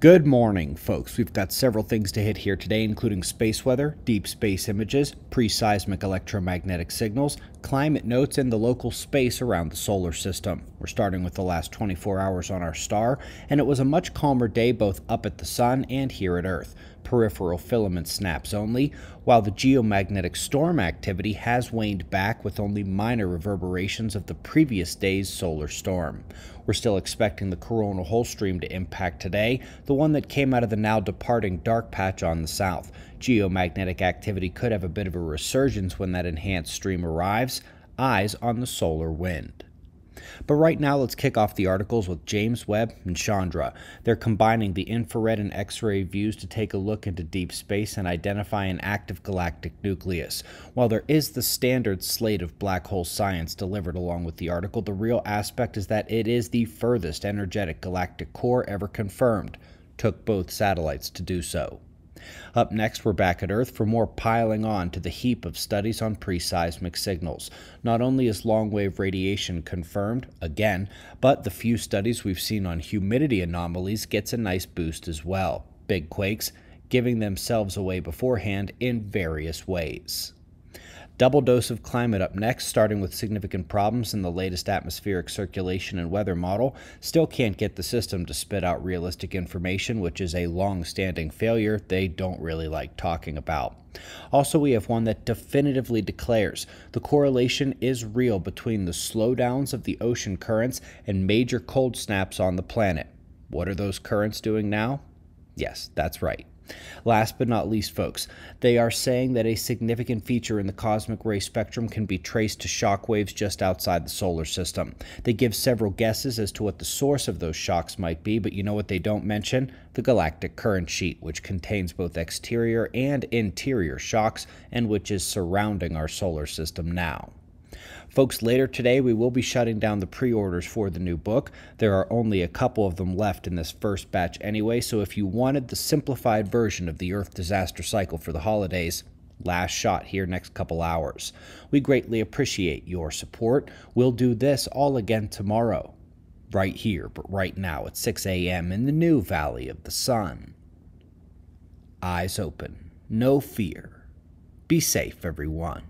Good morning, folks. We've got several things to hit here today, including space weather, deep space images, pre seismic electromagnetic signals, climate notes, and the local space around the solar system. We're starting with the last 24 hours on our star, and it was a much calmer day both up at the sun and here at Earth. Peripheral filament snaps only, while the geomagnetic storm activity has waned back with only minor reverberations of the previous day's solar storm. We're still expecting the coronal hole stream to impact today, the one that came out of the now departing dark patch on the south. Geomagnetic activity could have a bit of a resurgence when that enhanced stream arrives. Eyes on the solar wind. But right now, let's kick off the articles with James Webb and Chandra. They're combining the infrared and X ray views to take a look into deep space and identify an active galactic nucleus. While there is the standard slate of black hole science delivered along with the article, the real aspect is that it is the furthest energetic galactic core ever confirmed. Took both satellites to do so. Up next, we're back at Earth for more piling on to the heap of studies on pre seismic signals. Not only is long wave radiation confirmed, again, but the few studies we've seen on humidity anomalies gets a nice boost as well. Big quakes giving themselves away beforehand in various ways. Double dose of climate up next, starting with significant problems in the latest atmospheric circulation and weather model. Still can't get the system to spit out realistic information, which is a long standing failure they don't really like talking about. Also, we have one that definitively declares the correlation is real between the slowdowns of the ocean currents and major cold snaps on the planet. What are those currents doing now? Yes, that's right. Last but not least, folks, they are saying that a significant feature in the cosmic ray spectrum can be traced to shock waves just outside the solar system. They give several guesses as to what the source of those shocks might be, but you know what they don't mention? The galactic current sheet, which contains both exterior and interior shocks and which is surrounding our solar system now. Folks, later today we will be shutting down the pre orders for the new book. There are only a couple of them left in this first batch anyway, so if you wanted the simplified version of the Earth disaster cycle for the holidays, last shot here next couple hours. We greatly appreciate your support. We'll do this all again tomorrow, right here, but right now at 6 a.m. in the new Valley of the Sun. Eyes open, no fear. Be safe, everyone.